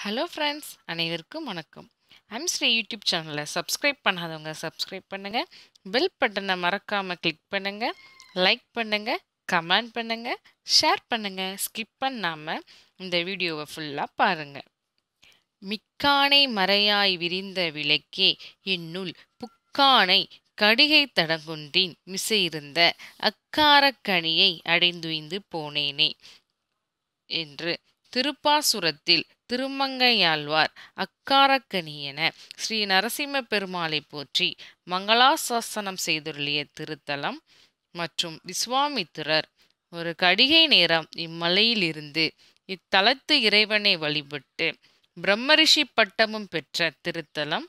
Hello friends அனைவருக்கும் வணக்கம். I'm Shri YouTube சேனலை சப்ஸ்கிரைப் பண்ணாதவங்க சப்ஸ்கிரைப் பண்ணுங்கள் பெல் பட்டனை மறக்காமல் கிளிக் பண்ணுங்கள் லைக் பண்ணுங்கள் கமெண்ட் பண்ணுங்கள் ஷேர் பண்ணுங்கள் ஸ்கிப் பண்ணாமல் இந்த வீடியோவை ஃபுல்லாக பாருங்கள் மிக்கானை மறையாய் விரிந்த விளக்கே என்னுள் புக்கானை கடிகை தடங்குன்றின் மிசையிருந்த அக்காரக்கனியை அடைந்துய்ந்து போனேனே என்று திருப்பாசுரத்தில் திருமங்கையாழ்வார் அக்காரக்கனியன ஸ்ரீ நரசிம்ம பெருமாளை போற்றி மங்களாசாசனம் செய்துள்ளிய திருத்தலம் மற்றும் விஸ்வாமித்திரர் ஒரு கடிகை நேரம் இம்மலையிலிருந்து இத்தலத்து இறைவனை வழிபட்டு பிரம்மரிஷி பட்டமும் பெற்ற திருத்தலம்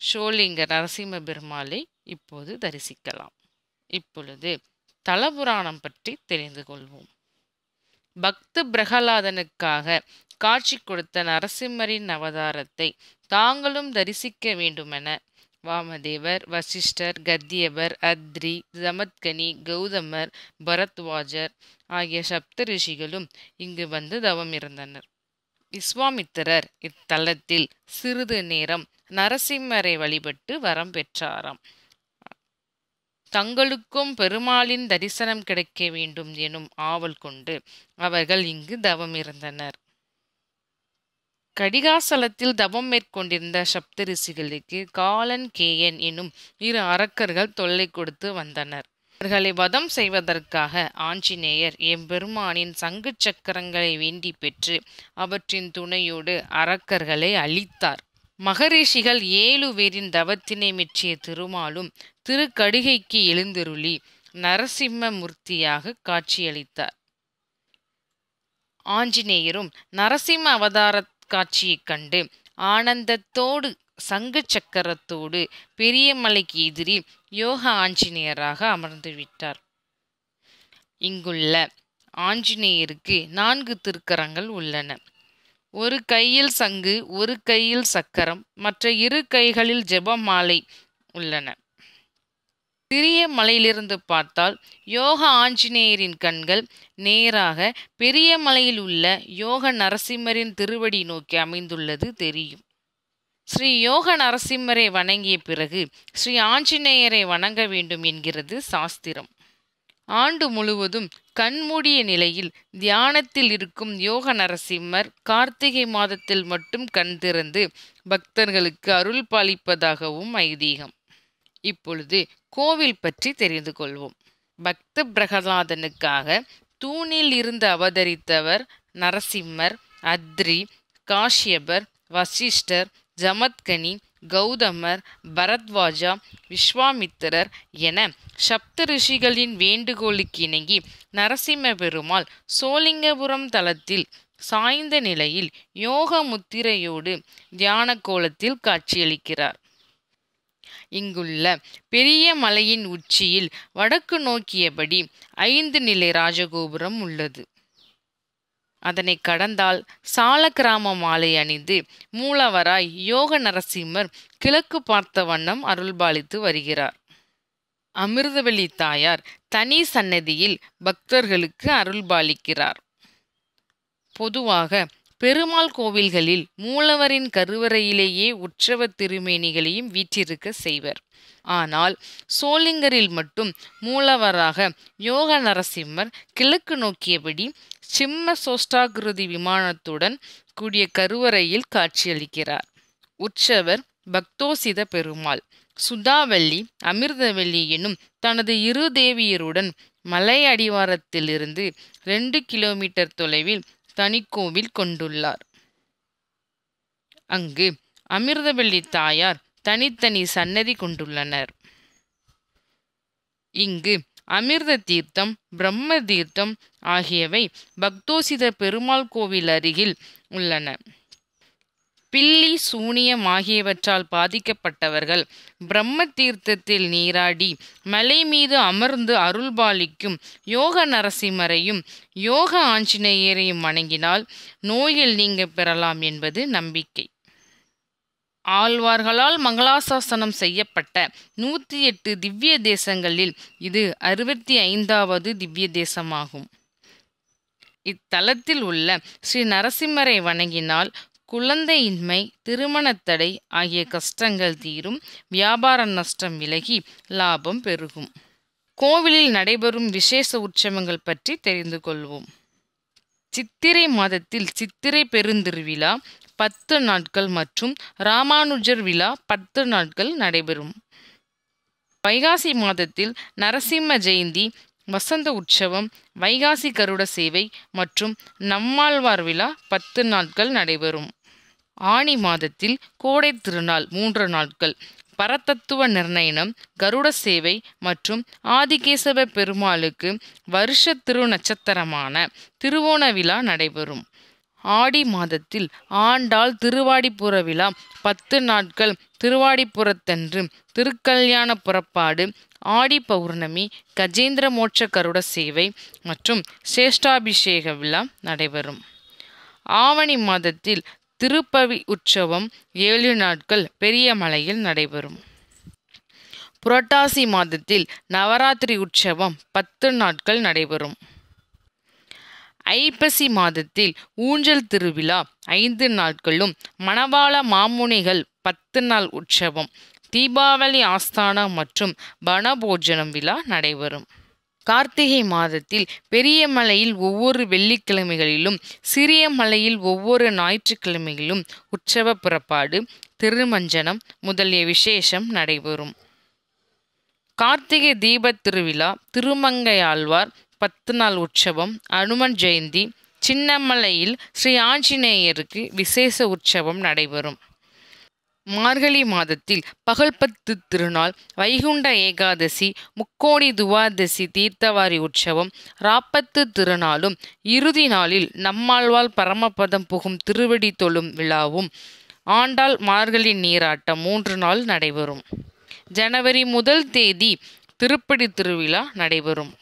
ஷோலிங்க நரசிம்ம பெருமாளை இப்போது தரிசிக்கலாம். இப்பொழுது தலபுராணம் பற்றி தெரிந்து கொள்வோம். பக்த பிரகலாதனுக்காக காட்சி கொடுத்த நரசிம்மரின் அவதாரத்தை தாங்களும் தரிசிக்க வேண்டுமென வாமதேவர் வசிஷ்டர் கத்தியவர் அத்ரி ஜமத்கனி கௌதமர் பரத்வாஜர் ஆகிய சப்த ரிஷிகளும் இங்கு வந்து தவம் இருந்தனர். விஸ்வாமித்திரர் இத்தலத்தில் சிறிது நேரம் நரசிம்மரை வழிபட்டு வரம் பெற்றாராம். தங்களுக்கும் பெருமாளின் தரிசனம் கிடைக்க வேண்டும் எனும் ஆவல் கொண்டு அவர்கள் இங்கு தவம் இருந்தனர். கடிகாசலத்தில் தவம் மேற்கொண்டிருந்த சப்தரிசிகளுக்கு காலன் கேயன் எனும் இரு அரக்கர்கள் தொல்லை கொடுத்து வந்தனர். அவர்களை வதம் செய்வதற்காக ஆஞ்சநேயர் எம்பெருமானின் சங்கு சக்கரங்களை வேண்டி பெற்று அவற்றின் துணையோடு அரக்கர்களை அழித்தார். மகரிஷிகள் ஏழு பேரின் தவத்தினை மெச்சிய திருமாலும் திருக்கடிகைக்கு எழுந்தருளி நரசிம்ம மூர்த்தியாக காட்சியளித்தார். ஆஞ்சநேயரும் நரசிம்ம அவதார காட்சியைக் கண்டு ஆனந்தத்தோடு சங்கு சக்கரத்தோடு பெரியமலைக்கு எதிரி யோக ஆஞ்சநேயராக அமர்ந்து விட்டார். இங்குள்ள ஆஞ்சநேயருக்கு நான்கு திருக்கரங்கள் உள்ளன. ஒரு கையில் சங்கு ஒரு கையில் சக்கரம் மற்ற இரு கைகளில் ஜெபமாலை உள்ளன. சிறிய மலையிலிருந்து பார்த்தால் யோக ஆஞ்சநேயரின் கண்கள் நேராக பெரிய மலையில் உள்ள யோக நரசிம்மரின் திருவடி நோக்கி அமைந்துள்ளது தெரியும். ஸ்ரீ யோக நரசிம்மரை வணங்கிய பிறகு ஸ்ரீ ஆஞ்சநேயரை வணங்க வேண்டும் என்கிறது சாஸ்திரம். ஆண்டு முழுவதும் கண்மூடிய நிலையில் தியானத்தில் இருக்கும் யோக நரசிம்மர் கார்த்திகை மாதத்தில் மட்டும் கண் திறந்து பக்தர்களுக்கு அருள் பாலிப்பதாகவும் ஐதீகம். இப்பொழுது கோவில் பற்றி தெரிந்து கொள்வோம். பக்த பிரகலாதனுக்காக தூணில் இருந்து அவதரித்தவர் நரசிம்மர் அத்ரி காஷ்யபர் வசிஷ்டர் ஜமத்கனி கௌதமர் பரத்வாஜா விஸ்வாமித்திரர் என சப்த ரிஷிகளின் வேண்டுகோளுக்கு இணங்கி நரசிம்ம பெருமாள் சோலிங்கபுரம் தலத்தில் சாய்ந்த நிலையில் யோக முத்திரையோடு தியான கோலத்தில் காட்சியளிக்கிறார். இங்குள்ள பெரிய மலையின் உச்சியில் வடக்கு நோக்கியபடி ஐந்து நிலை ராஜகோபுரம் உள்ளது. அதனை கடந்தால் சாலக்கிராம மாலை அணிந்து மூலவராய் யோக நரசிம்மர் கிழக்கு பார்த்த வண்ணம் அருள்பாலித்து வருகிறார். அமிர்தவெளி தாயார் தனி சன்னதியில் பக்தர்களுக்கு அருள்பாலிக்கிறார். பொதுவாக பெருமாள் கோவில்களில் மூலவரின் கருவறையிலேயே உற்சவ திருமேனிகளையும் வீற்றிருக்க செய்வர். ஆனால் சோளிங்கரில் மட்டும் மூலவராக யோக நரசிம்மர் கிழக்கு நோக்கியபடி சிம்ம சோஷ்டாகிருதி விமானத்துடன் கூடிய கருவறையில் காட்சியளிக்கிறார். உற்சவர் பக்தோசித பெருமாள். சுதாவல்லி அமிர்தவல்லி எனும் தனது இரு தேவியருடன் மலை அடிவாரத்திலிருந்து ரெண்டு கிலோமீட்டர் தொலைவில் தனிக்கோவில் கொண்டுள்ளார். அங்கு அமிர்தவள்ளி தாயார் தனித்தனி சன்னதி கொண்டுள்ளனர். இங்கு அமிர்த தீர்த்தம் பிரம்ம தீர்த்தம் ஆகியவை பக்தோசித பெருமாள் கோவில் அருகில் உள்ளன. பில்லி சூனியம் ஆகியவற்றால் பாதிக்கப்பட்டவர்கள் பிரம்ம தீர்த்தத்தில் நீராடி மலை மீது அமர்ந்து அருள்பாலிக்கும் யோக நரசிம்மரையும் யோக ஆஞ்சநேயரையும் வணங்கினால் நோயில் நீங்க பெறலாம் என்பது நம்பிக்கை. ஆழ்வார்களால் மங்களாசாசனம் செய்யப்பட்ட நூற்றி எட்டு திவ்ய தேசங்களில் இது அறுபத்தி ஐந்தாவது திவ்ய தேசமாகும். இத்தலத்தில் உள்ள ஸ்ரீ நரசிம்மரை வணங்கினால் குழந்தையின்மை திருமணத்தடை ஆகிய கஷ்டங்கள் தீரும் வியாபார நஷ்டம் விலகி லாபம் பெருகும். கோவிலில் நடைபெறும் விசேஷ உற்சவங்கள் பற்றி தெரிந்து கொள்வோம். சித்திரை மாதத்தில் சித்திரை பெருந்திருவிழா பத்து நாட்கள் மற்றும் ராமானுஜர் விழா பத்து நாட்கள் நடைபெறும். வைகாசி மாதத்தில் நரசிம்ம ஜெயந்தி வசந்த உற்சவம் வைகாசி கருட சேவை மற்றும் நம்மாழ்வார் விழா பத்து நாட்கள் நடைபெறும். ஆணி மாதத்தில் கோடை திருநாள் மூன்று நாட்கள். பரதத்துவ நிர்ணயனம் கருட சேவை மற்றும் ஆதிகேசவ பெருமாளுக்கு வருஷ திரு நட்சத்திரமான திருவோண விழா நடைபெறும். ஆடி மாதத்தில் ஆண்டாள் திருவாடிப்புற விழா பத்து நாட்கள். திருவாடிப்புறத்தன்று திருக்கல்யாண புறப்பாடு ஆடி பௌர்ணமி கஜேந்திர மோட்ச கருட சேவை மற்றும் சேஷ்டாபிஷேக விழா நடைபெறும். ஆவணி மாதத்தில் திருப்பவி உற்சவம் ஏழு நாட்கள் பெரிய மலையில் நடைபெறும். புரட்டாசி மாதத்தில் நவராத்திரி உற்சவம் பத்து நாட்கள் நடைபெறும். ஐப்பசி மாதத்தில் ஊஞ்சல் திருவிழா ஐந்து நாட்களும் மணவாள மாமுனிகள் பத்து நாள் உற்சவம் தீபாவளி ஆஸ்தானம் மற்றும் வனபோஜனம் விழா நடைபெறும். கார்த்திகை மாதத்தில் பெரிய மலையில் ஒவ்வொரு வெள்ளிக்கிழமைகளிலும் சிறிய மலையில் ஒவ்வொரு ஞாயிற்றுக்கிழமைகளிலும் உற்சவ புறப்பாடு திருமஞ்சனம் முதலிய விசேஷம் நடைபெறும். கார்த்திகை தீபத் திருவிழா திருமங்கையாழ்வார் பத்து நாள் உற்சவம் அனுமன் ஜெயந்தி சின்னமலையில் ஸ்ரீ ஆஞ்சநேயருக்கு விசேஷ உற்சவம் நடைபெறும். மார்கழி மாதத்தில் பகல்பத்து திருநாள் வைகுண்ட ஏகாதசி முக்கோடி துவாதசி தீர்த்தவாரி உற்சவம் ராப்பத்து திருநாளும் இறுதி நாளில் நம்மாழ்வால் பரமபதம் புகும் திருவடி தொழும் விழாவும். ஆண்டாள் மார்கழி நீராட்டம் மூன்று நாள் நடைபெறும். ஜனவரி முதல் தேதி திருப்படி திருவிழா நடைபெறும்.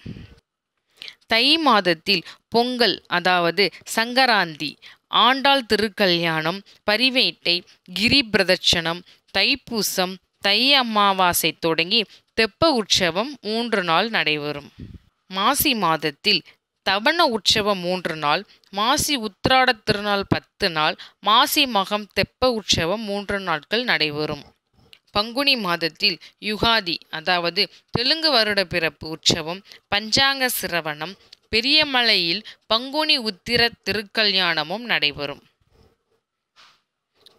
தை மாதத்தில் பொங்கல் அதாவது சங்கராந்தி ஆண்டாள் திருக்கல்யாணம் பரிவேட்டை கிரி பிரதட்சணம் தைப்பூசம் தை அமாவாசை தொடங்கி தெப்ப உற்சவம் மூன்று நாள் நடைபெறும். மாசி மாதத்தில் தவண உற்சவம் மூன்று நாள் மாசி உத்திராட திருநாள் பத்து நாள் மாசி மகம் தெப்ப உற்சவம் மூன்று நாட்கள் நடைபெறும். பங்குனி மாதத்தில் யுகாதி அதாவது தெலுங்கு வருட பிறப்பு உற்சவம் பஞ்சாங்க சிரவணம் பெரியமலையில் பங்குனி உத்திர திருக்கல்யாணமும் நடைபெறும்.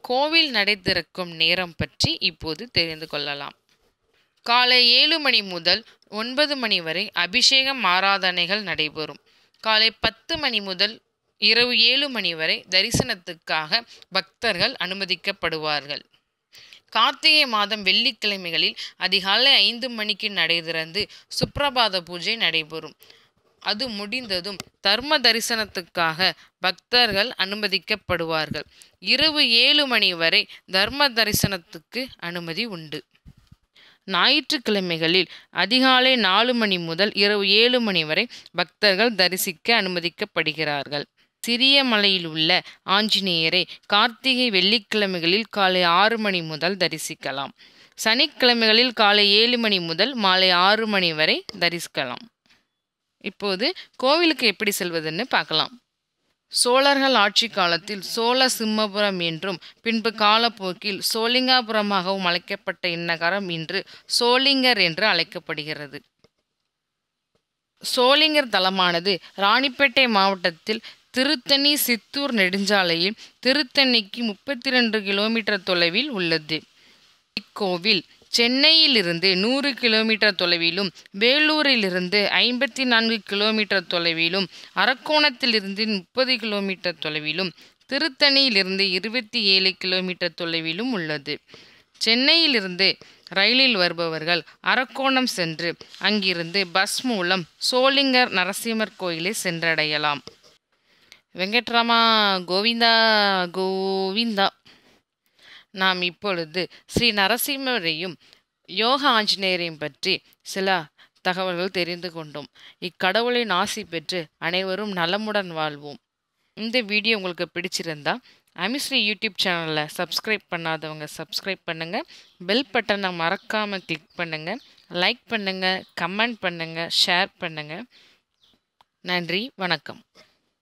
கோவில் நடை திறக்கும் நேரம் பற்றி இப்போது தெரிந்து கொள்ளலாம். காலை ஏழு மணி முதல் ஒன்பது மணி வரை அபிஷேகம் ஆராதனைகள் நடைபெறும். காலை பத்து மணி முதல் இரவு ஏழு மணி வரை தரிசனத்துக்காக பக்தர்கள் அனுமதிக்கப்படுவார்கள். கார்த்திகை மாதம் வெள்ளிக்கிழமைகளில் அதிகாலை ஐந்து மணிக்கு நடை திறந்து சுப்பிரபாத பூஜை நடைபெறும். அது முடிந்ததும் தர்ம தரிசனத்துக்காக பக்தர்கள் அனுமதிக்கப்படுவார்கள். இரவு ஏழு மணி வரை தர்ம தரிசனத்துக்கு அனுமதி உண்டு. ஞாயிற்றுக்கிழமைகளில் அதிகாலை நாலு மணி முதல் இரவு ஏழு மணி வரை பக்தர்கள் தரிசிக்க அனுமதிக்கப்படுகிறார்கள். சிறிய மலையில் உள்ள ஆஞ்சநேயரை கார்த்திகை வெள்ளிக்கிழமைகளில் காலை ஆறு மணி முதல் தரிசிக்கலாம். சனிக்கிழமைகளில் காலை ஏழு மணி முதல் மாலை ஆறு மணி வரை தரிசிக்கலாம். இப்போது கோவிலுக்கு எப்படி செல்வதுன்னு பார்க்கலாம். சோழர்கள் ஆட்சி காலத்தில் சோழ சிம்மபுரம் என்றும் பின்பு காலப்போக்கில் சோழிங்காபுரமாகவும் அழைக்கப்பட்ட இந்நகரம் இன்று சோளிங்கர் என்று அழைக்கப்படுகிறது. சோளிங்கர் தலமானது ராணிப்பேட்டை மாவட்டத்தில் திருத்தணி சித்தூர் நெடுஞ்சாலையில் திருத்தணிக்கு முப்பத்தி ரெண்டு கிலோமீட்டர் தொலைவில் உள்ளது. இக்கோவில் சென்னையிலிருந்து நூறு கிலோமீட்டர் தொலைவிலும் வேலூரிலிருந்து ஐம்பத்தி நான்கு கிலோமீட்டர் தொலைவிலும் அரக்கோணத்திலிருந்து முப்பது கிலோமீட்டர் தொலைவிலும் திருத்தணியிலிருந்து இருபத்தி ஏழு கிலோமீட்டர் தொலைவிலும் உள்ளது. சென்னையிலிருந்து ரயிலில் வருபவர்கள் அரக்கோணம் சென்று அங்கிருந்து பஸ் மூலம் சோளிங்கர் நரசிம்மர் கோயிலை சென்றடையலாம். வெங்கட்ராமா கோவிந்தா கோவிந்தா. நாம் இப்பொழுது ஸ்ரீ நரசிம்மரையும் யோக ஆஞ்சநேயரையும் பற்றி சில தகவல்கள் தெரிந்து கொண்டோம். இக்கடவுளின் ஆசி பெற்று அனைவரும் நலமுடன் வாழ்வோம். இந்த வீடியோ உங்களுக்கு பிடிச்சிருந்தா அமிஸ்ரீ யூடியூப் சேனலில் சப்ஸ்கிரைப் பண்ணாதவங்க சப்ஸ்கிரைப் பண்ணுங்கள் பெல் பட்டனை மறக்காமல் கிளிக் பண்ணுங்கள் லைக் பண்ணுங்கள் கமெண்ட் பண்ணுங்கள் ஷேர் பண்ணுங்கள் நன்றி வணக்கம்.